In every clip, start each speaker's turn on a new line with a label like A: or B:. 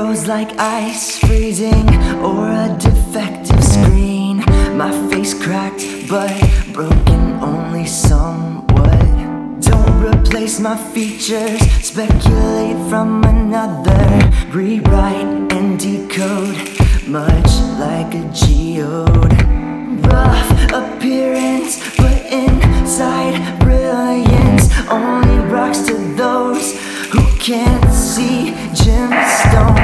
A: froze like ice, freezing, or a defective screen. My face cracked, but broken only somewhat. Don't replace my features, speculate from another. Rewrite and decode, much like a geode. Rough appearance, but inside brilliance. Only rocks to those who can't see gemstones.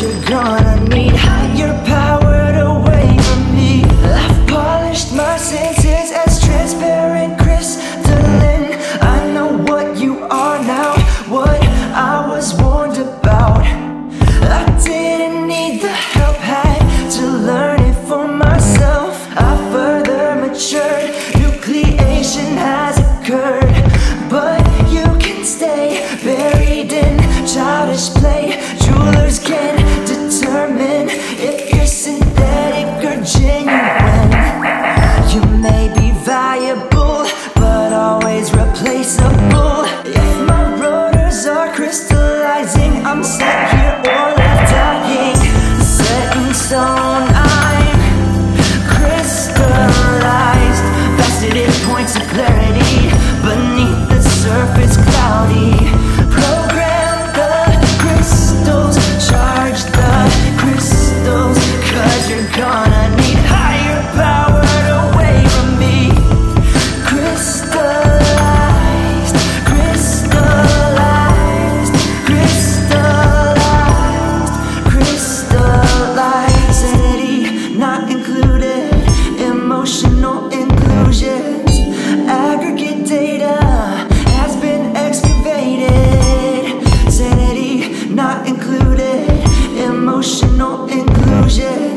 A: You're gonna need higher powered away from me. I've polished my senses as transparent crystalline. I know what you are now, what I was warned about. I didn't need the help, had to learn it for myself. I further matured. emotional inclusion